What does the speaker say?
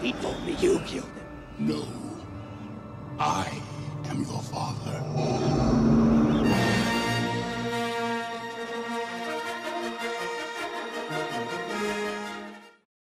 He told me you killed him. No. I am your father.